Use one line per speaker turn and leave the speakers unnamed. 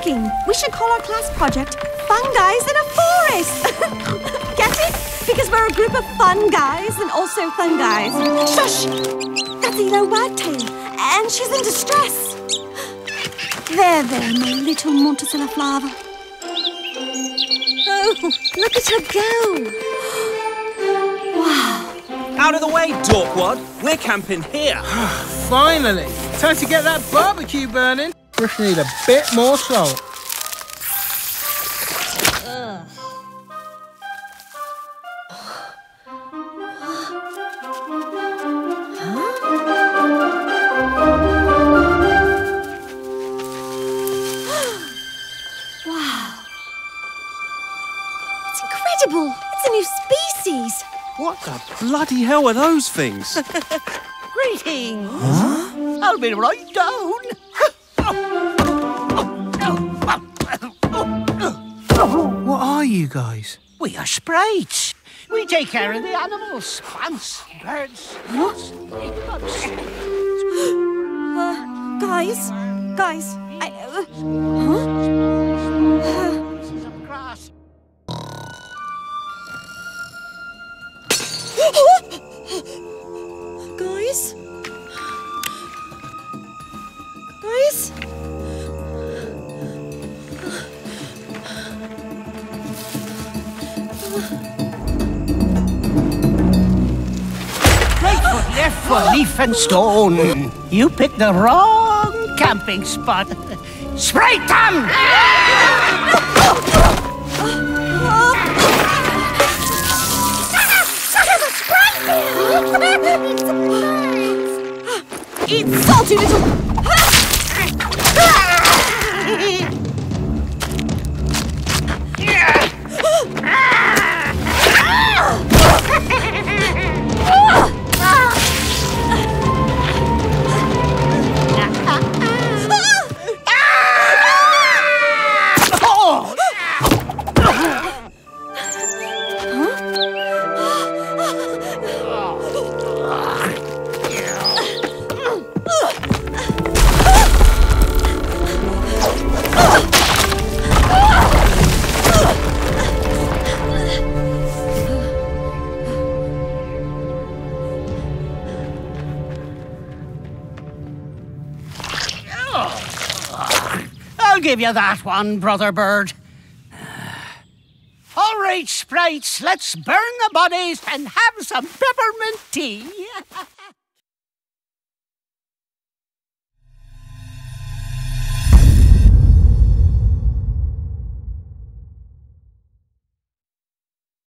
thinking we should call our class project Fun Guys in a Forest. Get it? Because we're a group of fun guys and also fungi. Shush! That's a yellow wagtail, and she's in distress. There, there, my little Motacilla flava. Oh, look at her go. Wow.
Out of the way, Dorkwad. We're camping here.
Finally! Time to get that barbecue burning. Just need a bit more salt.
Wow. It's incredible. It's a new species.
What the bloody hell are those things?
Greetings. I'll be right down.
Guys?
We are sprites. We take care of the animals, plants, birds, nuts, bugs.
Uh, guys, guys, I. Uh, huh?
Right foot, left foot, leaf and stone. You picked the wrong camping spot. Spray them!
Eat salty little.
I'll give you that one, Brother Bird. All right, sprites, let's burn the bodies and have some peppermint tea.